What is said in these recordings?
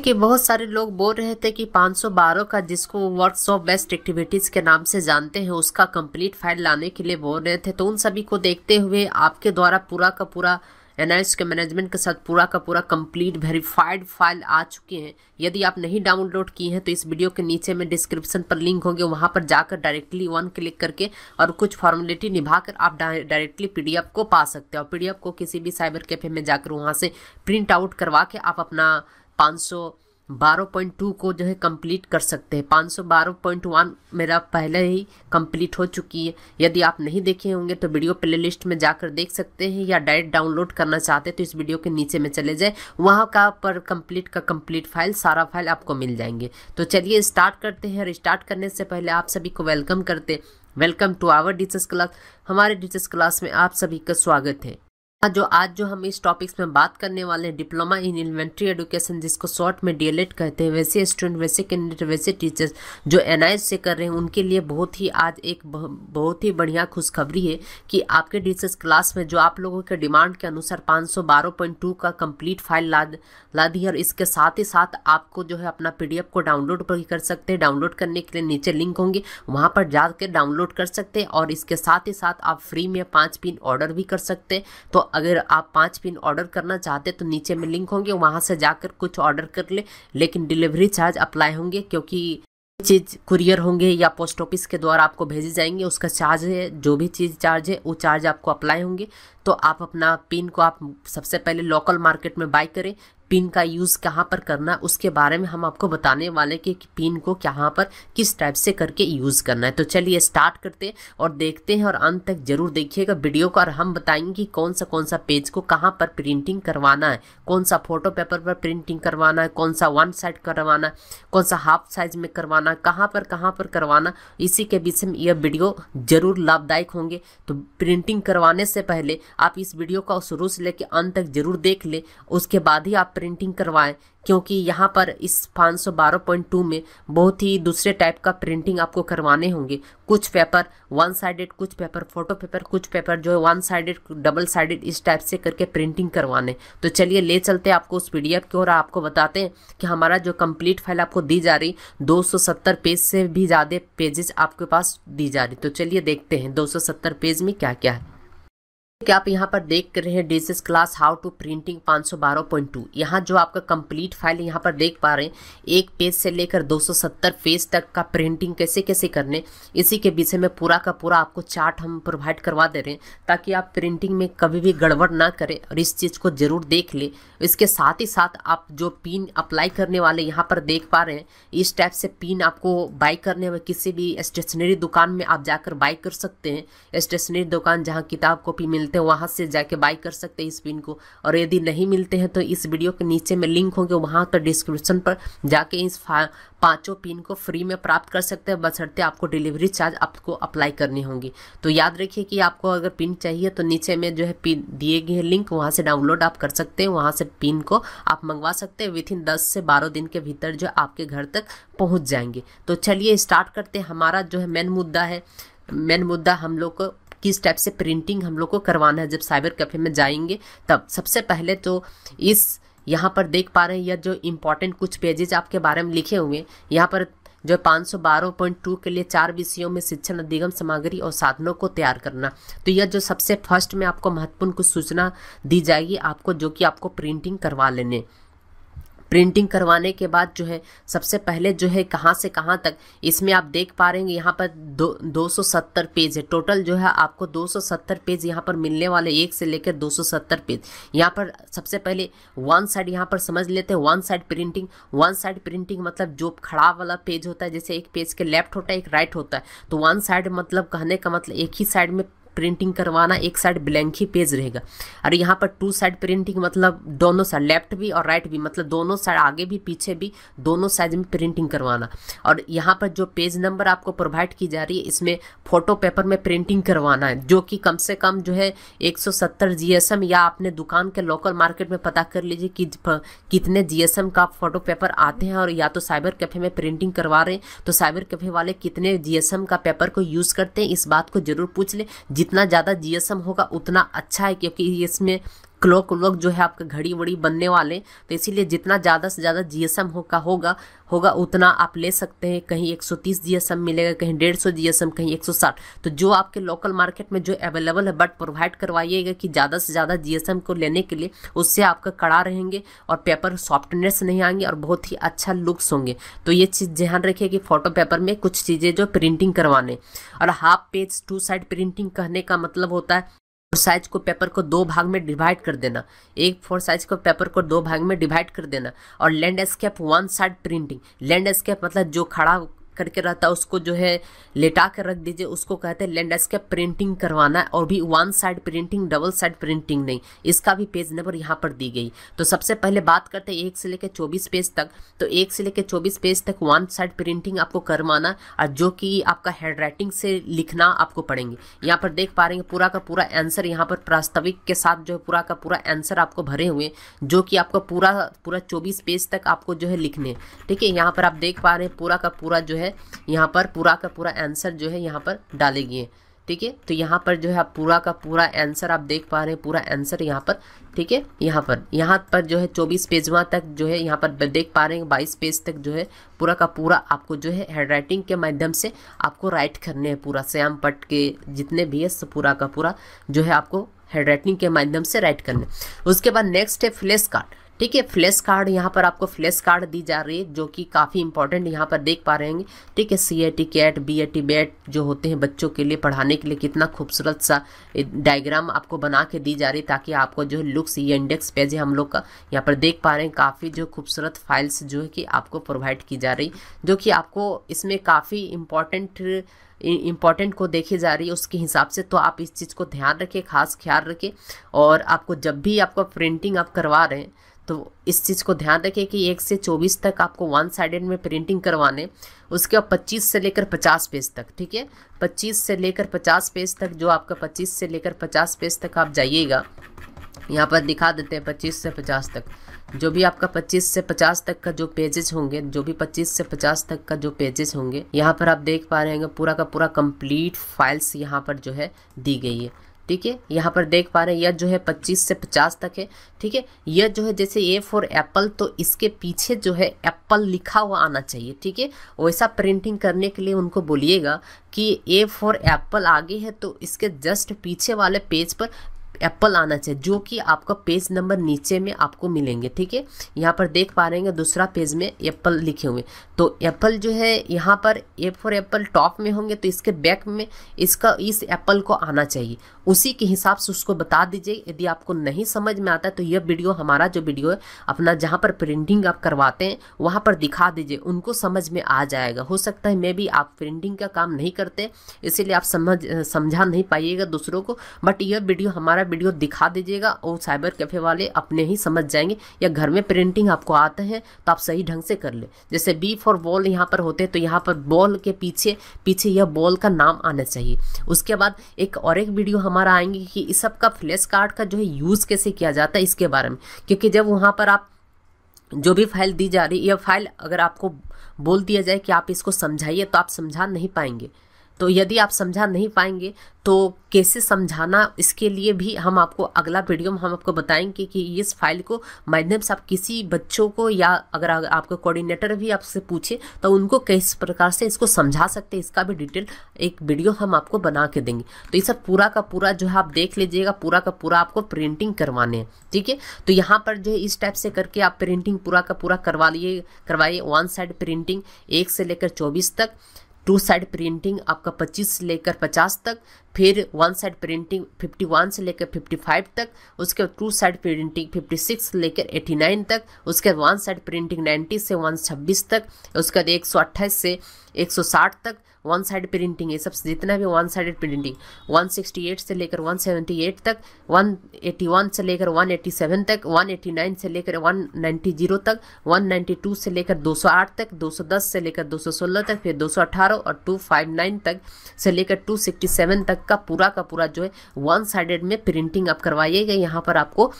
कि बहुत सारे लोग बोल रहे थे कि 512 का जिसको वर्कशॉप बेस्ट एक्टिविटीज़ के नाम से जानते हैं, उसका कंप्लीट फ़ाइल लाने के लिए बोल रहे थे। तो उन सभी को देखते हुए आपके द्वारा पूरा का पूरा एनआईएस के मैनेजमेंट के साथ पूरा का पूरा कंप्लीट वेरीफाइड फ़ाइल आ चुके हैं। यदि आप नहीं डाउनलोड किए हैं तो इस वीडियो के नीचे में डिस्क्रिप्शन पर लिंक होंगे। वहाँ पर जाकर डायरेक्टली वन क्लिक करके और कुछ फॉर्मेलिटी निभाकर आप डायरेक्टली पीडीएफ को पा सकते हैं। और पीडीएफ को किसी भी साइबर कैफ़े में जाकर वहाँ से प्रिंट आउट करवा के आप अपना पाँच बारह पॉइंट टू को जो है कंप्लीट कर सकते हैं। पाँच सौ बारह पॉइंट वन मेरा पहले ही कंप्लीट हो चुकी है। यदि आप नहीं देखे होंगे तो वीडियो प्ले लिस्ट में जाकर देख सकते हैं या डायरेक्ट डाउनलोड करना चाहते हैं तो इस वीडियो के नीचे में चले जाए। वहाँ का पर कंप्लीट का कंप्लीट फ़ाइल सारा फ़ाइल आपको मिल जाएँगे। तो चलिए स्टार्ट करते हैं। और स्टार्ट करने से पहले आप सभी को वेलकम करते welcome to our teachers class हमारे टीचर्स क्लास में आप सभी का स्वागत है। जो आज जो हम इस टॉपिक्स में बात करने वाले हैं डिप्लोमा इन इन्वेंट्री एडुकेशन जिसको शॉर्ट में डीएलएड कहते हैं, वैसे स्टूडेंट वैसे कैंडिडेट वैसे टीचर्स जो एनआईएस से कर रहे हैं, उनके लिए बहुत ही आज एक बहुत ही बढ़िया खुशखबरी है कि आपके टीचर्स क्लास में जो आप लोगों के डिमांड के अनुसार पाँच का कंप्लीट फ़ाइल ला ला दी और इसके साथ ही साथ आपको जो है अपना पीडीएफ को डाउनलोड भी कर सकते हैं। डाउनलोड करने के लिए नीचे लिंक होंगे, वहाँ पर जाकर डाउनलोड कर सकते हैं और इसके साथ ही साथ आप फ्री में पाँच पिन ऑर्डर भी कर सकते हैं। तो अगर आप पाँच पिन ऑर्डर करना चाहते तो नीचे में लिंक होंगे, वहाँ से जाकर कुछ ऑर्डर कर ले, लेकिन डिलीवरी चार्ज अप्लाई होंगे क्योंकि चीज़ कुरियर होंगे या पोस्ट ऑफ़िस के द्वारा आपको भेजे जाएँगे, उसका चार्ज है, जो भी चीज़ चार्ज है, वो चार्ज आपको अप्लाई होंगे। तो आप अपना पिन को आप सबसे पहले लोकल मार्केट में बाई करें। पिन का यूज़ कहाँ पर करना है, उसके बारे में हम आपको बताने वाले कि पिन को कहाँ पर किस टाइप से करके यूज़ करना है। तो चलिए स्टार्ट करते हैं और देखते हैं और अंत तक ज़रूर देखिएगा वीडियो को और हम बताएँगे कि कौन सा कौन सा पेज को कहाँ पर प्रिंटिंग करवाना है। कौन सा फ़ोटो पेपर पर प्रिंटिंग करवाना है कौन सा वन साइड करवाना है कौन सा हाफ़ साइज़ में करवाना है, कहाँ पर कहाँ पर करवाना इसी के विषय में यह वीडियो ज़रूर लाभदायक होंगे। तो प्रिंटिंग करवाने से पहले आप इस वीडियो को शुरू से लेकर अंत तक ज़रूर देख ले। उसके बाद ही आप प्रिंटिंग करवाएँ, क्योंकि यहाँ पर इस 512.2 में बहुत ही दूसरे टाइप का प्रिंटिंग आपको करवाने होंगे। कुछ पेपर वन साइडेड कुछ पेपर फ़ोटो पेपर कुछ पेपर जो है वन साइडेड डबल साइडेड इस टाइप से करके प्रिंटिंग करवाने। तो चलिए ले चलते हैं आपको उस पी की ओर। आपको बताते हैं कि हमारा जो कंप्लीट फ़ाइल आपको दी जा रही 270 पेज से भी ज़्यादा पेजेस आपके पास दी जा रही। तो चलिए देखते हैं 270 पेज में क्या क्या है। कि आप यहाँ पर देख रहे हैं डिजिस क्लास हाउ टू प्रिंटिंग 512.2 यहाँ जो आपका कंप्लीट फ़ाइल यहाँ पर देख पा रहे हैं, एक पेज से लेकर 270 पेज तक का प्रिंटिंग कैसे कैसे करने इसी के विषय में पूरा का पूरा आपको चार्ट हम प्रोवाइड करवा दे रहे हैं, ताकि आप प्रिंटिंग में कभी भी गड़बड़ ना करें और इस चीज़ को ज़रूर देख ले। इसके साथ ही साथ आप जो पिन अप्लाई करने वाले यहाँ पर देख पा रहे हैं, इस टाइप से पिन आपको बाई करने में किसी भी स्टेशनरी दुकान में आप जाकर बाई कर सकते हैं। स्टेशनरी दुकान जहाँ किताब कॉपी मिलती मिलते हैं, वहाँ से जाके बाई कर सकते हैं इस पिन को। और यदि नहीं मिलते हैं तो इस वीडियो के नीचे में लिंक होंगे, वहाँ पर डिस्क्रिप्शन पर जाके इस पाँचों पिन को फ्री में प्राप्त कर सकते हैं। बशर्ते आपको डिलीवरी चार्ज आपको अप्लाई करनी होगी। तो याद रखिए कि आपको अगर पिन चाहिए तो नीचे में जो है पिन दिए गए लिंक वहाँ से डाउनलोड आप कर सकते हैं। वहाँ से पिन को आप मंगवा सकते हैं। विथ इन दस से बारह दिन के भीतर जो आपके घर तक पहुँच जाएँगे। तो चलिए स्टार्ट करते हैं। हमारा जो है मेन मुद्दा है मेन मुद्दा हम लोग को किस टाइप से प्रिंटिंग हम लोग को करवाना है। जब साइबर कैफ़े में जाएँगे, तब सबसे पहले तो इस यहाँ पर देख पा रहे हैं यह जो इम्पोर्टेंट कुछ पेजेज आपके बारे में लिखे हुए हैं, यहाँ पर जो 512.2 के लिए चार विषयों में शिक्षण अधिगम, सामग्री और साधनों को तैयार करना। तो यह जो सबसे फ़र्स्ट में आपको महत्वपूर्ण कुछ सूचना दी जाएगी, आपको जो कि आपको प्रिंटिंग करवा लेने। प्रिंटिंग करवाने के बाद जो है, सबसे पहले जो है, कहाँ से कहाँ तक, इसमें आप देख पा रहे हैं, यहाँ पर दो दो पेज है। टोटल जो है, आपको दो सौ सत्तर पेज यहाँ पर मिलने वाले, एक से लेकर दो सौ सत्तर पेज। यहाँ पर सबसे पहले वन साइड यहाँ पर समझ लेते हैं one side printing one side printing मतलब जो खड़ा वाला पेज होता है, जैसे एक पेज के लेफ़्ट होता है, एक राइट होता है। तो वन साइड मतलब कहने का मतलब एक ही साइड में प्रिंटिंग करवाना, एक साइड ब्लैंक ही पेज रहेगा। और यहाँ पर टू साइड प्रिंटिंग मतलब दोनों साइड लेफ़्ट भी और राइट भी मतलब दोनों साइड आगे भी, पीछे भी, दोनों साइड में प्रिंटिंग करवाना। और यहाँ पर जो पेज नंबर आपको प्रोवाइड की जा रही है, इसमें फ़ोटो पेपर में प्रिंटिंग करवाना है, जो कि कम से कम जो है एक सौ या अपने दुकान के लोकल मार्केट में पता कर लीजिए कि कितने जीएसएम का फ़ोटो पेपर आते हैं और या तो साइबर कैफ़े में प्रिंटिंग करवा रहे हैं तो साइबर कैफ़े वाले कितने जीएसएम का पेपर को यूज़ करते हैं, इस बात को ज़रूर पूछ ले। जितना ज़्यादा जीएसएम होगा उतना अच्छा है क्योंकि इसमें क्लॉक व्लॉक जो है आपका घड़ी वड़ी बनने वाले तो इसीलिए जितना ज़्यादा से ज़्यादा जीएसएम हो का होगा होगा उतना आप ले सकते हैं। कहीं 130 जीएसएम मिलेगा, कहीं 150 जीएसएम कहीं 160 तो जो आपके लोकल मार्केट में जो अवेलेबल है बट प्रोवाइड करवाइएगा कि ज़्यादा से ज़्यादा जीएसएम को लेने के लिए उससे आपका कड़ा रहेंगे और पेपर सॉफ्टनेस नहीं आएँगे और बहुत ही अच्छा लुक्स होंगे। तो ये चीज़ ध्यान रखिए कि फ़ोटो पेपर में कुछ चीज़ें जो प्रिंटिंग करवाने। और half page two side printing कहने का मतलब होता है साइज़ को पेपर को दो भाग में डिवाइड कर देना। एक फोर साइज़ को पेपर को दो भाग में डिवाइड कर देना। और landscape one side printing landscape मतलब जो खड़ा करके रहता है, उसको जो है लेटा कर रख दीजिए, उसको कहते हैं लैंडस्केप प्रिंटिंग करवाना है, और भी one side printing double side printing नहीं, इसका भी पेज नंबर यहाँ पर दी गई। तो सबसे पहले बात करते हैं, एक से लेकर चौबीस पेज तक तो एक से लेकर चौबीस पेज तक वन साइड प्रिंटिंग आपको करवाना, और जो कि आपका हैंड राइटिंग से लिखना आपको पड़ेंगे। यहाँ पर देख पा रहे हैं, पूरा का पूरा आंसर यहाँ पर प्रास्ताविक के साथ जो है, पूरा का पूरा आंसर आपको भरे हुए जो कि आपको पूरा पूरा चौबीस पेज तक आपको जो है लिखने ठीक है, यहाँ पर आप देख पा रहे हैं, पूरा का पूरा जो है यहाँ पर पूरा का पूरा आंसर जो है यहाँ पर डाले गए ठीक है? तो यहाँ पर जो है आप पूरा का पूरा आंसर आप देख पा रहे हैं, पूरा आंसर यहाँ पर। ठीक है? यहाँ पर। यहाँ पर जो है चौबीस पेजवा तक जो है यहाँ पर देख पा रहे हैं, बाईस पेज तक जो है पूरा का पूरा आपको जो है हैंड राइटिंग के माध्यम से आपको राइट करने हैं पूरा। श्याम पट के जितने भी है पूरा का पूरा जो है आपको हैंड राइटिंग के माध्यम से राइट करने उसके बाद नेक्स्ट है फ्लैश कार्ड ठीक है फ्लैश कार्ड यहाँ पर आपको फ्लैश कार्ड दी जा रही है, जो कि काफ़ी इंपॉर्टेंट यहाँ पर देख पा रहे हैं ठीक है C I T cat B I T bat जो होते हैं बच्चों के लिए पढ़ाने के लिए कितना खूबसूरत सा डायग्राम आपको बना के दी जा रही है, ताकि आपको जो लुक्स ये इंडेक्स पेज है हम लोग का यहाँ पर देख पा रहे हैं। काफ़ी जो खूबसूरत फाइल्स जो है कि आपको प्रोवाइड की जा रही जो कि आपको इसमें काफ़ी इंपॉर्टेंट इंपॉर्टेंट को देखी जा रही है। उसके हिसाब से तो आप इस चीज़ को ध्यान रखें, खास ख्याल रखें, और आपको जब भी आपको प्रिंटिंग आप करवा रहे हैं तो इस चीज़ को ध्यान रखें कि एक से चौबीस तक आपको वन साइडेड में प्रिंटिंग करवाने, उसके बाद पच्चीस से लेकर पचास पेज तक, ठीक है? पच्चीस से लेकर पचास पेज तक जो आपका पच्चीस से लेकर पचास पेज तक आप जाइएगा, यहाँ पर दिखा देते हैं पच्चीस से पचास तक। जो भी आपका 25 से 50 तक का जो पेजेस होंगे, जो भी 25 से 50 तक का जो पेजेस होंगे, यहाँ पर आप देख पा रहे हैं पूरा का पूरा कंप्लीट फाइल्स यहाँ पर जो है दी गई है। ठीक है, यहाँ पर देख पा रहे हैं, यह जो है 25 से 50 तक है, ठीक है। यह जो है जैसे ए फॉर एप्पल तो इसके पीछे जो है एप्पल लिखा हुआ आना चाहिए, ठीक है। वैसा प्रिंटिंग करने के लिए उनको बोलिएगा कि ए फॉर एप्पल आगे है तो इसके जस्ट पीछे वाले पेज पर एप्पल आना चाहिए, जो कि आपका पेज नंबर नीचे में आपको मिलेंगे, ठीक है। यहाँ पर देख पा रहे हैं दूसरा पेज में एप्पल लिखे हुए। तो एप्पल जो है, यहाँ पर ए फॉर एप्पल टॉप में होंगे तो इसके बैक में इसका, इस एप्पल को आना चाहिए। उसी के हिसाब से उसको बता दीजिए। यदि आपको नहीं समझ में आता है तो यह वीडियो, हमारा जो वीडियो है, अपना जहाँ पर प्रिंटिंग आप करवाते हैं, वहाँ पर दिखा दीजिए। उनको समझ में आ जाएगा। हो सकता है मे भी आप प्रिंटिंग का काम नहीं करते, इसीलिए आप समझ, समझा नहीं पाइएगा दूसरों को। बट यह वीडियो, हमारा वीडियो दिखा दीजिएगा और साइबर कैफ़े वाले अपने ही समझ जाएँगे या घर में प्रिंटिंग आपको आते हैं तो आप सही ढंग से कर ले। जैसे बी फॉर बॉल यहाँ पर होते हैं तो यहाँ पर बॉल के पीछे पीछे यह बॉल का नाम आना चाहिए। उसके बाद एक और एक वीडियो हमारा आएँगे कि इस सब का फ्लैश कार्ड का जो है यूज़ कैसे किया जाता है इसके बारे में? क्योंकि जब वहाँ पर आप जो भी फ़ाइल दी जा रही है, या फ़ाइल अगर आपको बोल दिया जाए कि आप इसको समझाइए तो आप समझा नहीं पाएँगे। तो यदि आप समझा नहीं पाएँगे तो कैसे समझाना, इसके लिए भी हम आपको अगला वीडियो में हम आपको बताएँगे कि इस फ़ाइल को माध्यम से आप किसी बच्चों को या अगर आपको कोऑर्डिनेटर भी आपसे पूछे तो उनको किस प्रकार से इसको समझा सकते हैं, इसका भी डिटेल एक वीडियो हम आपको बना के देंगे। तो ये सब पूरा का पूरा जो है, आप देख लीजिएगा, पूरा का पूरा आपको प्रिंटिंग करवाने हैं, ठीक है? तो यहाँ पर जो है, इस टाइप से करके आप प्रिंटिंग पूरा का पूरा करवा लिए, करवाइए वन साइड प्रिंटिंग एक से लेकर चौबीस तक टू साइड प्रिंटिंग आपका 25 से लेकर 50 तक, फिर वन साइड प्रिंटिंग 51 से लेकर 55 तक, उसके बाद टू साइड प्रिंटिंग 56 से लेकर 89 तक, उसके बाद वन साइड प्रिंटिंग 90 से 126 तक, उसके बाद एक सौ अट्ठाईस से 160 तक वन साइड प्रिंटिंग, ये सब जितना भी वन साइड प्रिंटिंग 168 से लेकर 178 तक 181 से लेकर 187 तक 189 से लेकर 190 तक 192 से लेकर 208 तक 210 से लेकर 216 तक, फिर 218 और 259 तक से लेकर 267 तक का पूरा का पूरा जो है वन साइडेड में प्रिंटिंग आप करवाइएगा। यहाँ पर आपको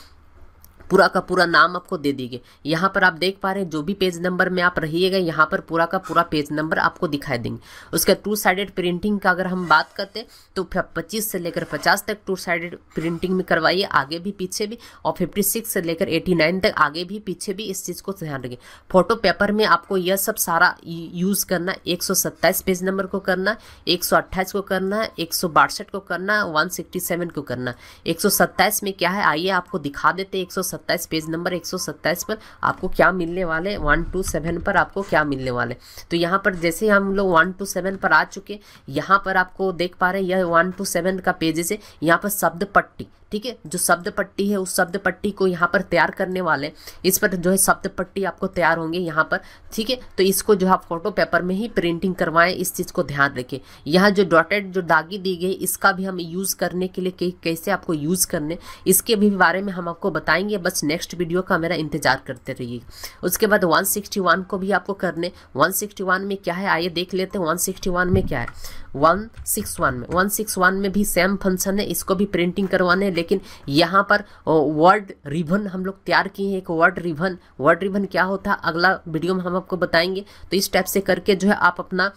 पूरा का पूरा नाम आपको दे देंगे। यहाँ पर आप देख पा रहे हैं, जो भी पेज नंबर में आप रहिएगा, यहाँ पर पूरा का पूरा पेज नंबर आपको दिखाई देंगे। उसके टू साइडेड प्रिंटिंग का अगर हम बात करते तो पच्चीस से लेकर पचास तक टू साइडेड प्रिंटिंग में करवाइए, आगे भी, पीछे भी, और फिफ्टी सिक्स से लेकर एटी नाइन तक आगे भी, पीछे भी इस चीज़ को ध्यान रखें फ़ोटो पेपर में आपको यह सब सारा यूज़ करना, एक सौ सत्ताईस पेज नंबर को करना, एक सौ अट्ठाईस को करना है एक सौ बासठ को करना है वन सिक्सटी सेवन को करना एक सौ सत्ताईस में क्या है, आइए आपको दिखा देते एक सौ सत्ताईस पेज नंबर एक सौ सत्ताईस पर आपको क्या मिलने वाले? वन टू सेवन पर आपको क्या मिलने वाले? तो यहाँ पर जैसे हम लोग वन टू सेवन पर आ चुके, यहाँ पर आपको देख पा रहे हैं, यह वन टू सेवन का पेजेस है। यहाँ पर शब्द पट्टी ठीक है? जो शब्द पट्टी है, उस शब्द पट्टी को यहाँ पर तैयार करने वाले इस पर जो है शब्द पट्टी आपको तैयार होंगे यहाँ पर, ठीक है? तो इसको जो आप फ़ोटो पेपर में ही प्रिंटिंग करवाएँ, इस चीज़ को ध्यान रखें। यहाँ जो डॉटेड जो दागी दी गई, इसका भी हम यूज़ करने के लिए कैसे आपको यूज़ करने इसके भी बारे में हम आपको बताएँगे। बस नेक्स्ट वीडियो का मेरा इंतज़ार करते रहिए। उसके बाद वन को भी आपको करने वन में क्या है? आइए देख लेते हैं वन में क्या है। वन सिक्स वन में वन सिक्स वन में भी सेम फ़ंक्शन है। इसको भी प्रिंटिंग करवाने हैं। लेकिन यहाँ पर वर्ड रिबन हम लोग तैयार किए हैं, एक वर्ड रिबन वर्ड रिबन क्या होता? है अगला वीडियो में हम आपको बताएँगे। तो इस टाइप से करके जो है आप अपना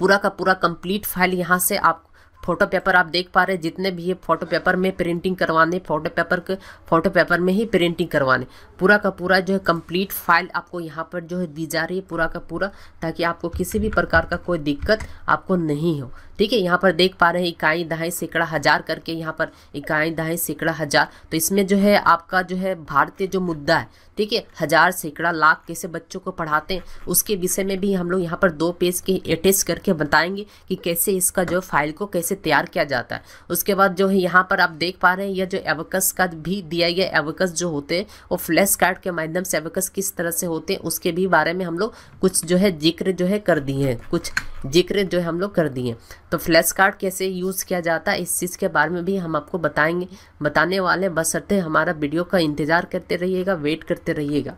पूरा का पूरा कंप्लीट फ़ाइल यहाँ से आप फ़ोटो पेपर आप देख पा रहे हैं। जितने भी ये फ़ोटो पेपर में प्रिंटिंग करवाने फ़ोटो पेपर के फ़ोटो पेपर में ही प्रिंटिंग करवाने पूरा का पूरा जो है कंप्लीट फ़ाइल आपको यहाँ पर जो है दी जा रही है पूरा का पूरा, ताकि आपको किसी भी प्रकार का कोई दिक्कत आपको नहीं हो। ठीक है यहाँ पर देख पा रहे हैं इकाई दहाई सैकड़ा हज़ार करके यहाँ पर इकाई दहाई सैकड़ा हज़ार। तो इसमें जो है आपका जो है भारतीय जो मुद्दा है ठीक है हज़ार सैकड़ा लाख कैसे बच्चों को पढ़ाते हैं, उसके विषय में भी हम लोग यहाँ पर दो पेज के अटैच करके बताएँगे कि कैसे इसका जो फ़ाइल को कैसे तैयार किया जाता है। उसके बाद जो है यहाँ पर आप देख पा रहे हैं, यह जो एवकस का भी दिया गया एवकस जो होते हैं, वो फ्लैश कार्ड के माध्यम से एवकस किस तरह से होते हैं, उसके भी बारे में हम लोग कुछ जो है ज़िक्र जो है कर दिए हैं, कुछ ज़िक्र जो है हम लोग कर दिए तो फ्लैश कार्ड कैसे यूज़ किया जाता है, इस चीज़ के बारे में भी हम आपको बताएँगे, बताने वाले बस बसरते हमारा वीडियो का इंतज़ार करते रहिएगा, वेट करते रहिएगा।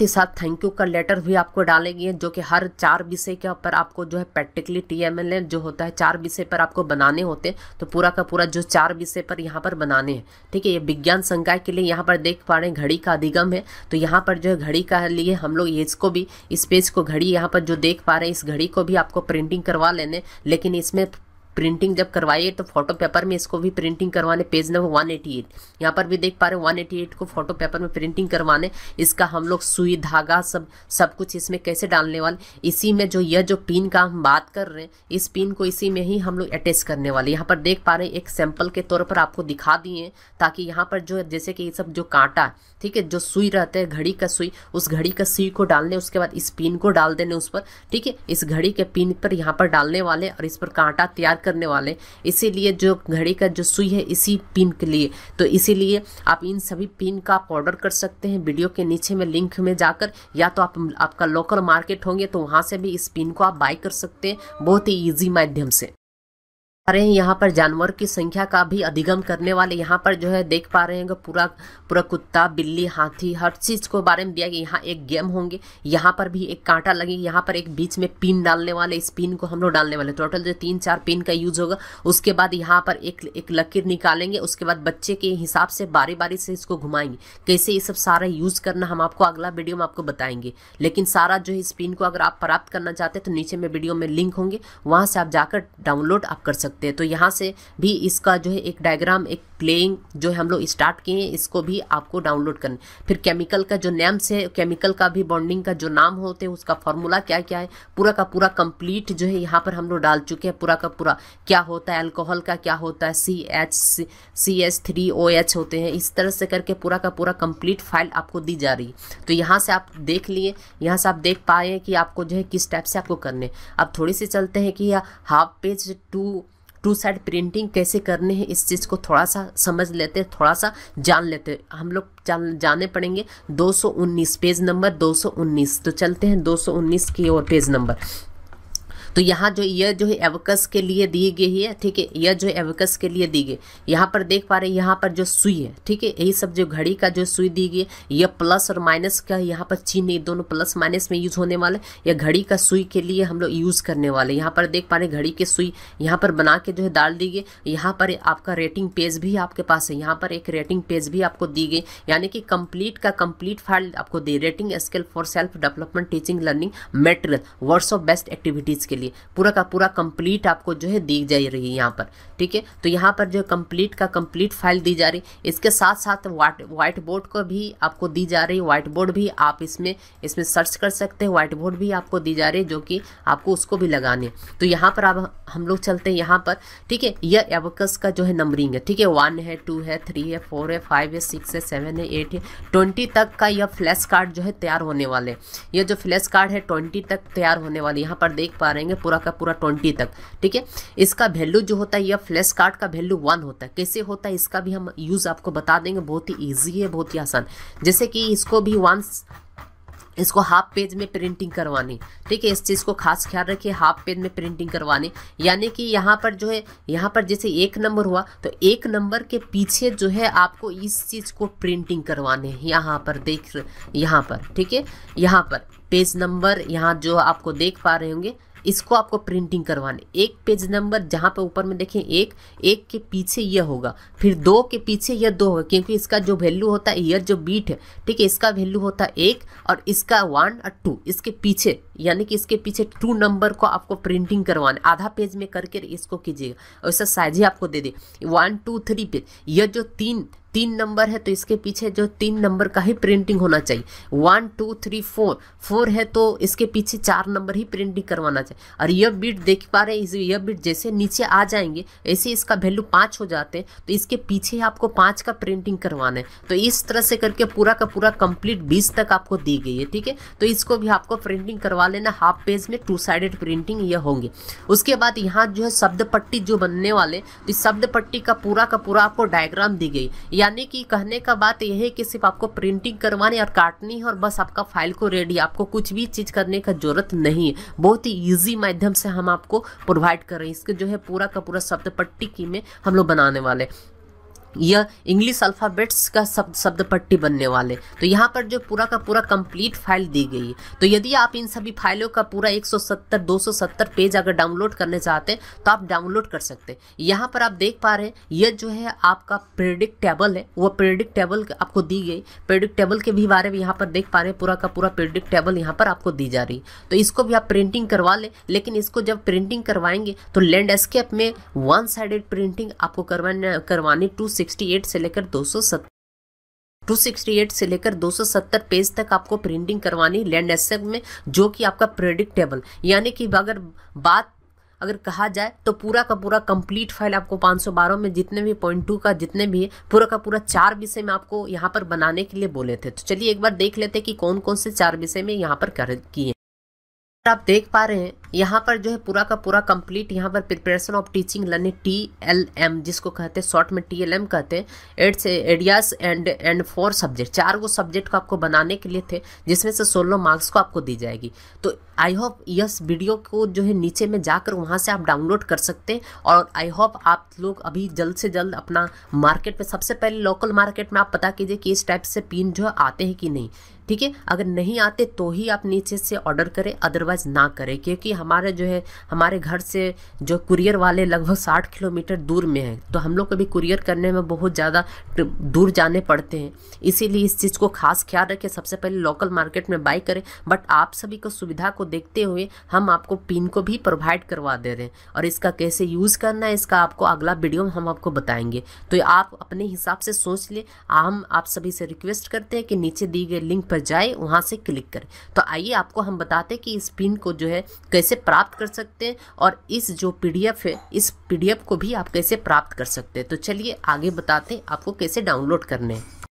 ही साथ थैंक यू का लेटर भी आपको डालेंगे, जो कि हर चार विषय के ऊपर आपको जो है प्रैक्टिकली टी जो होता है, चार विषय पर आपको बनाने होते हैं तो पूरा का पूरा जो चार विषय पर यहाँ पर बनाने हैं। ठीक है, ये विज्ञान संकाय के लिए यहाँ पर देख पा रहे हैं, घड़ी का अधिगम है तो यहाँ पर जो है घड़ी का लिए हम लोग इसको भी, इस पेज को घड़ी यहाँ पर जो देख पा रहे हैं, इस घड़ी को भी आपको प्रिंटिंग करवा लेने लेकिन इसमें प्रिंटिंग जब करवाइए तो फ़ोटो पेपर में इसको भी प्रिंटिंग करवाने page number one eighty eight यहाँ पर भी देख पा रहे हैं वन एटी एट को फ़ोटो पेपर में प्रिंटिंग करवाने, इसका हम लोग सुई, धागा सब सब कुछ इसमें कैसे डालने वाले, इसी में जो यह जो पिन का हम बात कर रहे हैं, इस पिन को इसी में ही हम लोग अटैच करने वाले। यहाँ पर देख पा रहे हैं, एक सैंपल के तौर पर आपको दिखा दिए ताकि यहाँ पर जो जैसे कि ये सब जो कांटा, ठीक है, जो सुई रहता है, घड़ी का सुई, उस घड़ी का सुई को डालने, उसके बाद इस पिन को डाल देने उस पर, ठीक है, इस घड़ी के पिन पर यहाँ पर डालने वाले, और इस पर कांटा तैयार करने वाले। इसीलिए जो घड़ी का जो सुई है, इसी पिन के लिए। तो इसीलिए आप इन सभी पिन का आप ऑर्डर कर सकते हैं। वीडियो के नीचे में लिंक में जाकर या तो आप, आपका लोकल मार्केट होंगे तो वहाँ से भी इस पिन को आप बाई कर सकते हैं। बहुत ही ईजी माध्यम से। रहे हैं। यहाँ पर जानवर की संख्या का भी अधिगम करने वाले यहाँ पर जो है देख पा रहे हैं पूरा पूरा कुत्ता, बिल्ली, हाथी, हर चीज़ को बारे में दिया गया। यहाँ एक गेम होंगे। यहाँ पर भी एक कांटा लगे। यहाँ पर एक बीच में पिन डालने वाले, इस पिन को हम लोग डालने वाले। टोटल जो तीन चार पिन का यूज़ होगा। उसके बाद यहाँ पर एक एक लकीर निकालेंगे। उसके बाद बच्चे के हिसाब से बारी बारी से इसको घुमाएँगे। कैसे ये सब सारा यूज़ करना हम आपको अगला वीडियो में आपको बताएँगे। लेकिन सारा जो इस पिन को अगर आप प्राप्त करना चाहते हैं तो नीचे में वीडियो में लिंक होंगे। वहाँ से आप जाकर डाउनलोड आप कर सकते सकते हैं। तो यहाँ से भी इसका जो है एक डायग्राम एक प्लेइंग जो है हम लोग स्टार्ट किए हैं, इसको भी आपको डाउनलोड करना फिर केमिकल का जो नेम्स है केमिकल का भी बॉन्डिंग का जो नाम होते हैं, उसका फॉर्मूला क्या क्या है, पूरा का पूरा कंप्लीट जो है यहाँ पर हम लोग डाल चुके हैं। पूरा का पूरा क्या होता है अल्कोहल का क्या होता है C H C H three O H होते हैं। इस तरह से करके पूरा का पूरा कंप्लीट फ़ाइल आपको दी जा रही है। तो यहाँ से आप देख लिए, यहाँ से आप देख पाए कि आपको जो है किस टाइप से आपको करने अब थोड़ी सी चलते हैं कि half page two two side printing कैसे करने हैं इस चीज़ को थोड़ा सा समझ लेते हैं थोड़ा सा जान लेते हैं। हम लोग जान, जाने पड़ेंगे। 219 पेज नंबर 219 तो चलते हैं 219 की ओर पेज नंबर। तो यहाँ जो यह जो है एवकस के लिए दी गई है, ठीक है? यह जो एवकस के लिए दी गई। यहाँ पर देख पा रहे हैं, यहाँ पर जो सुई है, ठीक है? यही सब जो घड़ी का जो सुई दी गई यह प्लस और माइनस का यहाँ पर चिन्ह दोनों प्लस माइनस में यूज़ होने वाले, या घड़ी का सुई के लिए हम लोग यूज़ करने वाले। यहाँ पर देख पा रहे घड़ी के सुई यहाँ पर बना के जो है डाल दी गई। यहाँ पर आपका रेटिंग पेज भी आपके पास है। यहाँ पर एक रेटिंग पेज भी आपको दी गई। यानी कि कंप्लीट का कंप्लीट फ़ाइल आपको दी rating skill for self development teaching learning material words of best activities के लिए। पूरा का पूरा कंप्लीट आपको जो है दी जा रही है यहाँ पर, ठीक है? तो यहाँ पर जो कंप्लीट का कंप्लीट फ़ाइल दी जा रही, इसके साथ साथ वाइट वाइट बोर्ड को भी आपको दी जा रही है व्हाइट बोर्ड भी आप इसमें इसमें सर्च कर सकते हैं व्हाइट बोर्ड भी आपको दी जा रही है जो कि आपको उसको भी लगाने तो यहाँ पर आप हम लोग चलते हैं यहाँ पर, ठीक है? यह एवकस का जो है नंबरिंग है, ठीक है? वन है टू है थ्री है फोर है फाइव है सिक्स है सेवन है एट है ट्वेंटी तक का यह फ्लैश कार्ड जो है तैयार होने वाले ये जो फ्लैश कार्ड है ट्वेंटी तक तैयार होने वाले यहाँ पर देख पा रहे हैं पूरा का पूरा ट्वेंटी तक, ठीक है? इसका वैल्यू जो होता है यह फ्लैश कार्ड का वैल्यू वन होता है। कैसे होता है, इसका भी हम यूज़ आपको बता देंगे। बहुत ही ईजी है, बहुत ही आसान। जैसे कि इसको भी वन इसको हाफ़ पेज में प्रिंटिंग करवानी, ठीक है? इस चीज़ को खास ख्याल रखिए हाफ़ पेज में प्रिंटिंग करवानी। यानी कि यहाँ पर जो है, यहाँ पर जैसे एक नंबर हुआ तो एक नंबर के पीछे जो है आपको इस चीज़ को प्रिंटिंग करवाने हैं। यहाँ पर देख, यहाँ पर, ठीक है? यहाँ पर पेज नंबर यहाँ जो आपको देख पा रहे होंगे इसको आपको प्रिंटिंग करवाने। एक पेज नंबर जहाँ पे ऊपर में देखें, एक एक के पीछे यह होगा, फिर दो के पीछे यह दो होगा, क्योंकि इसका जो वैल्यू होता है यह जो बीट है, ठीक है, इसका वैल्यू होता है एक और इसका वन और टू इसके पीछे, यानी कि इसके पीछे टू नंबर को आपको प्रिंटिंग करवाना। आधा पेज में करके इसको कीजिएगा। और इसका साइज़ ही आपको दे दे। वन टू थ्री पेज यह जो तीन तीन नंबर है तो इसके पीछे जो तीन नंबर का ही प्रिंटिंग होना चाहिए। One two three four four है तो इसके पीछे चार नंबर ही प्रिंटिंग करवाना चाहिए। और यह बीट देख पा रहे हैं यह बीट जैसे नीचे आ जाएँगे, ऐसे इसका वैल्यू पाँच हो जाते हैं तो इसके पीछे आपको पाँच का प्रिंटिंग करवाना है। तो इस तरह से करके पूरा का पूरा कंप्लीट बीस तक आपको दी गई है, ठीक है? तो इसको भी आपको प्रिंटिंग करवा लेना हाफ़ पेज में टू साइडेड प्रिंटिंग यह होंगे। उसके बाद यहाँ जो है शब्द पट्टी जो बनने वाले तो शब्द पट्टी का पूरा का पूरा आपको डायग्राम दी गई। यानी कि कहने का बात यह है कि सिर्फ़ आपको प्रिंटिंग करवानी और काटनी है और बस आपका फ़ाइल को रेडी आपको कुछ भी चीज़ करने का ज़रूरत नहीं है। बहुत ही ईजी माध्यम से हम आपको प्रोवाइड कर रहे हैं। इसके जो है पूरा का पूरा शब्द पट्टी की में हम लोग बनाने वाले यह इंग्लिश अल्फ़ाबेट्स का शब्द शब्द पट्टी बनने वाले। तो यहाँ पर जो पूरा का पूरा कंप्लीट फ़ाइल दी गई है। तो यदि आप इन सभी फाइलों का पूरा 170 270 पेज अगर डाउनलोड करने चाहते हैं तो आप डाउनलोड कर सकते हैं। यहाँ पर आप देख पा रहे हैं, यह जो है आपका प्रेडिक्ट टेबल है। वह प्रेडिक्ट टेबल आपको दी गई। प्रेडिक्ट टेबल के भी बारे में यहाँ पर देख पा रहे हैं, पूरा का पूरा प्रेडिक्ट टेबल यहाँ पर आपको दी जा रही तो इसको भी आप प्रिंटिंग करवा लें, लेकिन इसको जब प्रिंटिंग करवाएँगे तो लैंडस्केप में वन साइडेड प्रिंटिंग आपको करवाने, करवानी टू 268 से लेकर 270 268 से लेकर 270 पेज तक आपको प्रिंटिंग करवानी लैंड एसेप में, जो कि आपका प्रेडिक्टेबल यानी कि अगर बात, अगर कहा जाए तो पूरा का पूरा कंप्लीट फ़ाइल आपको 512 में जितने भी पॉइंट टू का, जितने भी है, पूरा का पूरा चार विषय में आपको यहाँ पर बनाने के लिए बोले थे। तो चलिए एक बार देख लेते कि कौन कौन से चार विषय में यहाँ पर कर, किए आप देख पा रहे हैं यहाँ पर जो है पूरा का पूरा कंप्लीट यहाँ पर preparation of teaching learning T L M जिसको कहते हैं शॉर्ट में टी एल एम कहते हैं। Aids ideas and and four subject चार वो सब्जेक्ट को आपको बनाने के लिए थे, जिसमें से सोलह मार्क्स को आपको दी जाएगी। तो आई होप यस वीडियो को जो है नीचे में जाकर वहाँ से आप डाउनलोड कर सकते हैं और आई होप आप लोग अभी जल्द से जल्द अपना मार्केट में सबसे पहले लोकल मार्केट में आप पता कीजिए कि इस टाइप से पिन जो है आते हैं कि नहीं। ठीक है? अगर नहीं आते तो ही आप नीचे से ऑर्डर करें अदरवाइज़ ना करें, क्योंकि हमारे जो है, हमारे घर से जो कुरियर वाले लगभग साठ किलोमीटर दूर में है तो हम लोग को भी कुरियर करने में बहुत ज़्यादा दूर जाने पड़ते हैं। इसीलिए इस चीज़ को खास ख्याल रखें, सबसे पहले लोकल मार्केट में बाई करें बट आप सभी को सुविधा को देखते हुए हम आपको पिन को भी प्रोवाइड करवा दे रहे हैं। और इसका कैसे यूज़ करना है, इसका आपको अगला वीडियो हम आपको बताएँगे। तो आप अपने हिसाब से सोच लें। हम, आप सभी से रिक्वेस्ट करते हैं कि नीचे दी गई लिंक पर जाए, वहाँ से क्लिक करें। तो आइए आपको हम बताते हैं कि इस पिन को जो है, कैसे प्राप्त कर सकते हैं और इस जो पीडीएफ है, इस पीडीएफ को भी आप कैसे प्राप्त कर सकते हैं। तो चलिए आगे बताते हैं आपको कैसे डाउनलोड करने हैं।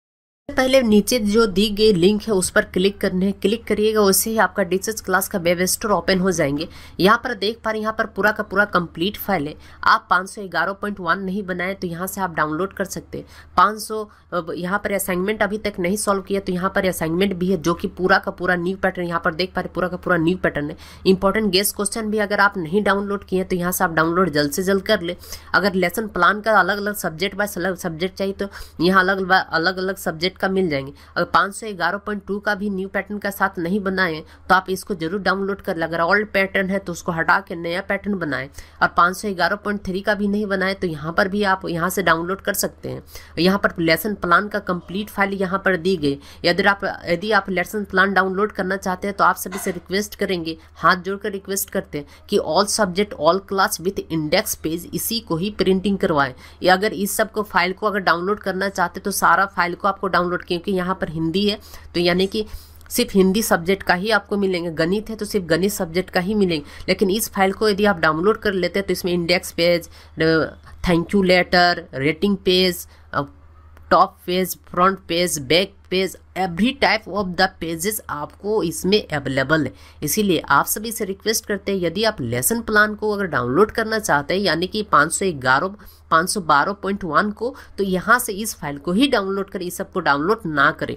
पहले नीचे जो दी गई लिंक है, उस पर क्लिक करने क्लिक करिएगा, वैसे ही आपका डिसेस क्लास का वेब स्टोर ओपन हो जाएँगे। यहाँ पर देख पा रहे यहाँ पर पूरा का पूरा कंप्लीट फ़ाइल है। आप 511.1 नहीं बनाए तो यहाँ से आप डाउनलोड कर सकते हैं। 500 यहाँ पर असाइनमेंट अभी तक नहीं सॉल्व किया तो यहाँ पर असाइनमेंट भी है, जो कि पूरा का पूरा न्यू पैटर्न यहाँ पर देख पा रहे पूरा का पूरा न्यू पैटर्न है। इंपॉर्टेंट गेस्ट क्वेश्चन भी अगर आप नहीं डाउनलोड किए तो यहाँ से आप डाउनलोड जल्द से जल्द कर ले। अगर लेसन प्लान का अलग अलग सब्जेक्ट बाय सब्जेक्ट चाहिए तो यहाँ अलग अलग अलग सब्जेक्ट का मिल जाएँगे। अगर पाँच सौ ग्यारह पॉइंट टू का भी न्यू पैटर्न का साथ नहीं बनाएँ तो आप इसको ज़रूर डाउनलोड कर अगर ओल्ड पैटर्न है तो उसको हटा के नया पैटर्न बनाएँ। और पाँच सौ ग्यारह पॉइंट थ्री का भी नहीं बनाएँ तो यहाँ पर भी आप यहाँ से डाउनलोड कर सकते हैं। यहाँ पर लेसन प्लान का कंप्लीट फ़ाइल यहाँ पर दी गई। यदि आप यदि आप लेसन प्लान डाउनलोड करना चाहते हैं तो आप सभी से रिक्वेस्ट करेंगे, हाथ जोड़कर रिक्वेस्ट करते हैं कि all subject all class with index page इसी को ही प्रिंटिंग करवाएँ। अगर इस सबको फ़ाइल को अगर डाउनलोड करना चाहते तो सारा फ़ाइल को आपको डाउनलोड क्योंकि यहाँ पर हिंदी है तो यानी कि सिर्फ़ हिंदी सब्जेक्ट का ही आपको मिलेंगे। गणित है तो सिर्फ़ गणित सब्जेक्ट का ही मिलेंगे। लेकिन इस फ़ाइल को यदि आप डाउनलोड कर लेते हैं तो इसमें index page thank you letter rating page top page, front page, back page every type of the pages आपको इसमें अवेलेबल है। इसीलिए आप सभी से रिक्वेस्ट करते हैं, यदि आप लेसन प्लान को अगर डाउनलोड करना चाहते हैं, यानी कि पाँच सौ ग्यारह को तो यहाँ से इस फ़ाइल को ही डाउनलोड करें, इस सबको डाउनलोड ना करें।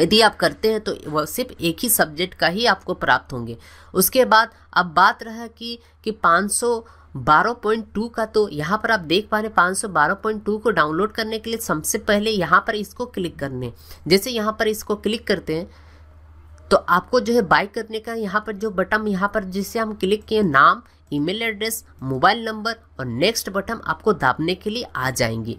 यदि आप करते हैं तो वह सिर्फ़ एक ही सब्जेक्ट का ही आपको प्राप्त होंगे। उसके बाद अब बात रहा कि कि 512.2 का तो यहाँ पर आप देख पा रहे हैं 512.2 को डाउनलोड करने के लिए सबसे पहले यहाँ पर इसको क्लिक करने। जैसे यहाँ पर इसको क्लिक करते हैं तो आपको जो है बाई करने का यहाँ पर जो बटन, यहाँ पर जिसे हम क्लिक किए नाम, ईमेल एड्रेस, मोबाइल नंबर और नेक्स्ट बटन आपको दाबने के लिए आ जाएँगे।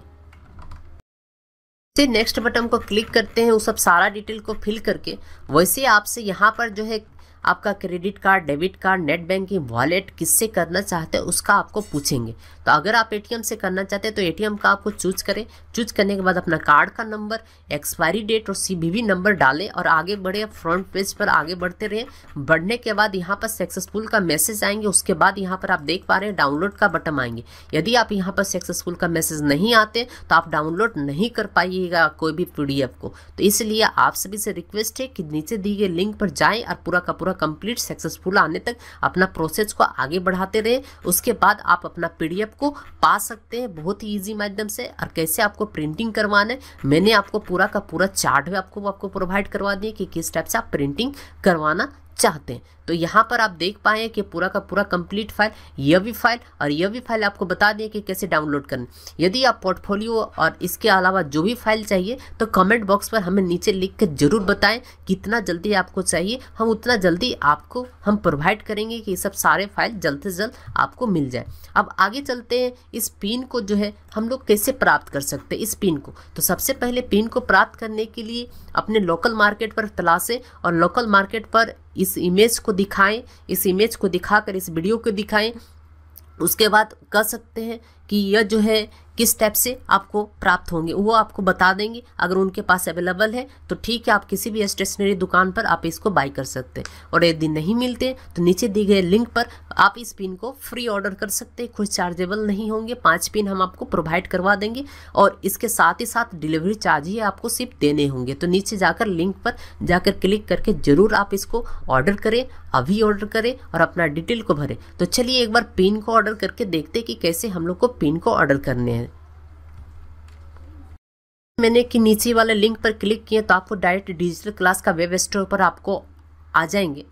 नेक्स्ट बटन को क्लिक करते हैं वो सब सारा डिटेल को फिल करके। वैसे आपसे यहाँ पर जो है आपका credit card, debit card, net banking, wallet किससे करना चाहते हैं उसका आपको पूछेंगे। तो अगर आप एटीएम से करना चाहते हैं तो एटीएम का आपको चूज़ करें। चूज़ करने के बाद अपना कार्ड का नंबर एक्सपायरी डेट और सीवीवी नंबर डालें और आगे बढ़े। फ्रंट पेज पर आगे बढ़ते रहें। बढ़ने के बाद यहाँ पर सक्सेसफुल का मैसेज आएँगे। उसके बाद यहाँ पर आप देख पा रहे हैं डाउनलोड का बटन आएँगे। यदि आप यहाँ पर सक्सेसफुल का मैसेज नहीं आते तो आप डाउनलोड नहीं कर पाइएगा कोई भी पीडीएफ को। तो इसलिए आप सभी से रिक्वेस्ट है कि नीचे दी गए लिंक पर जाएँ और पूरा का पूरा कंप्लीट सक्सेसफुल आने तक अपना प्रोसेस को आगे बढ़ाते रहे। उसके बाद आप अपना पीडीएफ को पा सकते हैं बहुत ही ईजी माध्यम से। और कैसे आपको प्रिंटिंग करवाना है, मैंने आपको पूरा का पूरा चार्ट भी आपको आपको प्रोवाइड करवा दिया कि किस टाइप से आप प्रिंटिंग करवाना चाहते हैं। तो यहाँ पर आप देख पाए कि पूरा का पूरा कंप्लीट फ़ाइल यह भी फ़ाइल और यह भी फ़ाइल आपको बता दें कि कैसे डाउनलोड करना यदि आप पोर्टफोलियो और इसके अलावा जो भी फ़ाइल चाहिए तो कमेंट बॉक्स पर हमें नीचे लिख कर ज़रूर बताएँ कितना जल्दी आपको चाहिए। हम उतना जल्दी आपको, हम प्रोवाइड करेंगे कि ये सब सारे फ़ाइल जल्द से जल्द आपको मिल जाए। अब आगे चलते हैं, इस पिन को जो है, हम लोग कैसे प्राप्त कर सकते हैं इस पिन को? तो सबसे पहले पिन को प्राप्त करने के लिए अपने लोकल मार्केट पर तलाशें और लोकल मार्केट पर इस इमेज को दिखाएँ इस इमेज को दिखाकर इस वीडियो को दिखाएँ उसके बाद कह सकते हैं। कि यह जो है, किस टाइप से आपको प्राप्त होंगे, वो आपको बता देंगे। अगर उनके पास अवेलेबल है तो ठीक है, आप किसी भी स्टेशनरी दुकान पर आप इसको बाई कर सकते हैं। और यदि नहीं मिलते तो नीचे दिए गए लिंक पर आप इस पिन को फ्री ऑर्डर कर सकते हैं। कुछ चार्जेबल नहीं होंगे। पाँच पिन हम आपको प्रोवाइड करवा देंगे और इसके साथ ही साथ डिलीवरी चार्ज ही आपको सिर्फ़ देने होंगे। तो नीचे जाकर लिंक पर जाकर क्लिक करके ज़रूर आप इसको ऑर्डर करें, अभी ऑर्डर करें और अपना डिटेल को भरें। तो चलिए एक बार पिन को ऑर्डर करके देखते कि कैसे हम लोग को पिन को ऑर्डर करने हैं। मैंने कि नीचे वाले लिंक पर क्लिक किया तो आपको डायरेक्ट डिजिटल क्लास का वेब स्टोर पर आपको आ जाएँगे।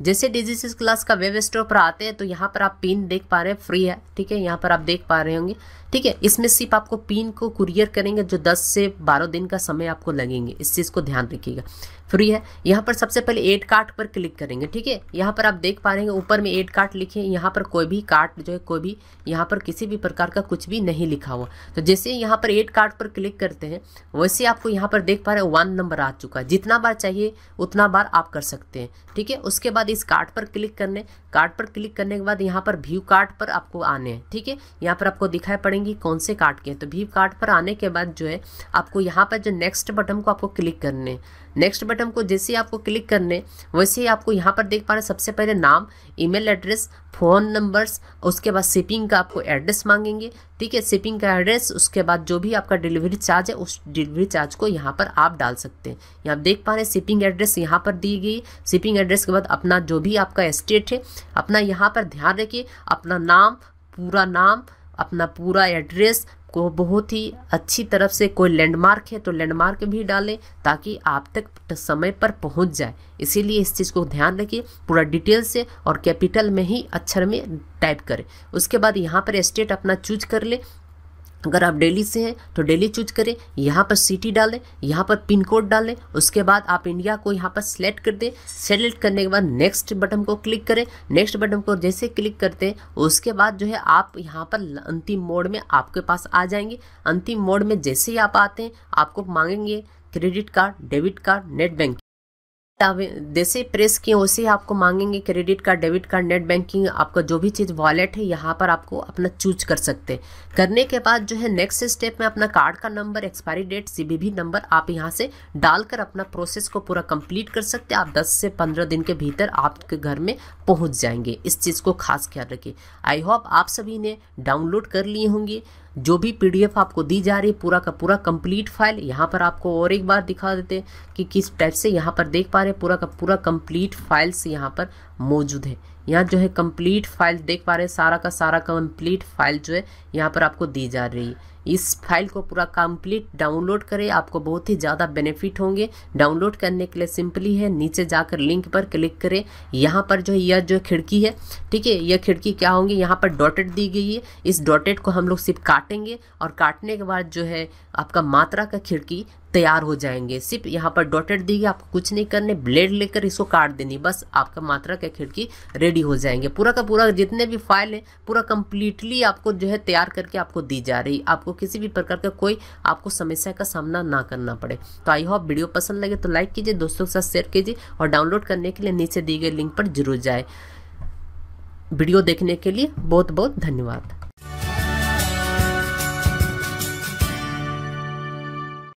जैसे डिजिटल क्लास का वेब स्टोर पर आते हैं तो यहाँ पर आप पिन देख पा रहे हैं फ्री है, ठीक है? यहाँ पर आप देख पा रहे होंगे, ठीक है? इसमें सिर्फ़ आपको पिन को कुरियर करेंगे जो 10 से 12 दिन का समय आपको लगेंगे। इस चीज़ को ध्यान रखिएगा। फ्री है। यहाँ पर सबसे पहले एड कार्ट पर क्लिक करेंगे, ठीक है? यहाँ पर आप देख पा रहे हैं, ऊपर में एड कार्ट लिखे यहाँ पर कोई भी कार्ड जो है, कोई भी, यहाँ पर किसी भी प्रकार का कुछ भी नहीं लिखा हुआ। तो जैसे यहाँ पर एड कार्ड पर क्लिक करते हैं, वैसे आपको यहाँ पर देख पा रहे हैं वन नंबर आ चुका है। जितना बार चाहिए, उतना बार आप कर सकते हैं, ठीक है? उसके बाद इस कार्ड पर क्लिक करने कार्ड पर क्लिक करने के बाद यहाँ पर व्यू कार्ड पर आपको आने हैं, ठीक है? यहाँ पर आपको दिखाई पड़ेंगी कौन से कार्ड के हैं। तो व्यू कार्ड पर आने के बाद जो है, आपको यहाँ पर जो नेक्स्ट बटन को आपको क्लिक करने नेक्स्ट बटन को जैसे ही आपको क्लिक करने वैसे ही आपको यहाँ पर देख पा रहे सबसे पहले नाम ईमेल एड्रेस फ़ोन नंबर्स उसके बाद शिपिंग का आपको एड्रेस मांगेंगे। ठीक है शिपिंग का एड्रेस उसके बाद जो भी आपका डिलीवरी चार्ज है, उस डिलीवरी चार्ज को यहाँ पर आप डाल सकते हैं। यहाँ आप देख पा रहे हैं शिपिंग एड्रेस यहाँ पर दी गई शिपिंग एड्रेस के बाद अपना जो भी आपका स्टेट है, अपना यहाँ पर ध्यान रखिए, अपना नाम, पूरा नाम, अपना पूरा एड्रेस को बहुत ही अच्छी तरफ़ से कोई लैंडमार्क है तो लैंडमार्क भी डालें ताकि आप तक समय पर पहुँच जाए। इसीलिए इस चीज़ को ध्यान रखिए, पूरा डिटेल से और कैपिटल में ही अक्षर में टाइप करें। उसके बाद यहाँ पर स्टेट अपना चूज़ कर ले अगर आप दिल्ली से हैं तो दिल्ली चूज़ करें, यहाँ पर सिटी डालें, यहाँ पर पिन कोड डालें, उसके बाद आप इंडिया को यहाँ पर सेलेक्ट कर दें। सेलेक्ट करने के बाद नेक्स्ट बटन को क्लिक करें। नेक्स्ट बटन को जैसे क्लिक करते हैं, उसके बाद जो है आप यहाँ पर अंतिम मोड में आपके पास आ जाएँगे। अंतिम मोड में जैसे ही आप आते हैं, आपको मांगेंगे credit card debit card net bank जैसे प्रेस किए वैसे आपको मांगेंगे credit card, debit card, net banking, आपका जो भी चीज़ वॉलेट है, यहाँ पर आपको अपना चूज़ कर सकते हैं। करने के बाद जो है नेक्स्ट स्टेप में अपना कार्ड का number expiry date CVV number आप यहाँ से डालकर अपना प्रोसेस को पूरा कंप्लीट कर सकते हैं। आप 10 से 15 दिन के भीतर आपके घर में पहुँच जाएँगे। इस चीज़ को खास ख्याल रखिए। आई होप आप सभी ने डाउनलोड कर लिए होंगे। जो भी पीडीएफ आपको दी जा रही है, पूरा का पूरा कंप्लीट फ़ाइल यहाँ पर आपको और एक बार दिखा देते हैं कि किस टाइप से यहाँ पर देख पा रहे हैं, पूरा का पूरा कंप्लीट फाइल्स यहाँ पर मौजूद है। यहाँ जो है कंप्लीट फ़ाइल देख पा रहे हैं, सारा का सारा कंप्लीट फ़ाइल जो है यहाँ पर आपको दी जा रही है। इस फ़ाइल को पूरा कंप्लीट डाउनलोड करें, आपको बहुत ही ज़्यादा बेनिफिट होंगे। डाउनलोड करने के लिए सिंपली है, नीचे जाकर लिंक पर क्लिक करें। यहाँ पर जो है, यह जो खिड़की है, ठीक है, यह खिड़की क्या होंगी? यहाँ पर डॉटेड दी गई है। इस डॉटेड को हम लोग सिर्फ़ काटेंगे और काटने के बाद जो है, आपका मात्रा का खिड़की तैयार हो जाएँगे। सिर्फ़ यहाँ पर डॉटेड दी गई आपको कुछ नहीं करने, ब्लेड लेकर इसको काट देनी, बस आपका मात्रा का खिड़की रेडी हो जाएँगे। पूरा का पूरा जितने भी फ़ाइल है, पूरा कंप्लीटली आपको जो है तैयार करके आपको दी जा रही। आपको किसी भी प्रकार का कोई आपको समस्या का सामना ना करना पड़े। तो आई होप वीडियो पसंद लगे तो लाइक कीजिए, दोस्तों के साथ शेयर कीजिए और डाउनलोड करने के लिए नीचे दी गई लिंक पर ज़रूर जाए। वीडियो देखने के लिए बहुत बहुत धन्यवाद।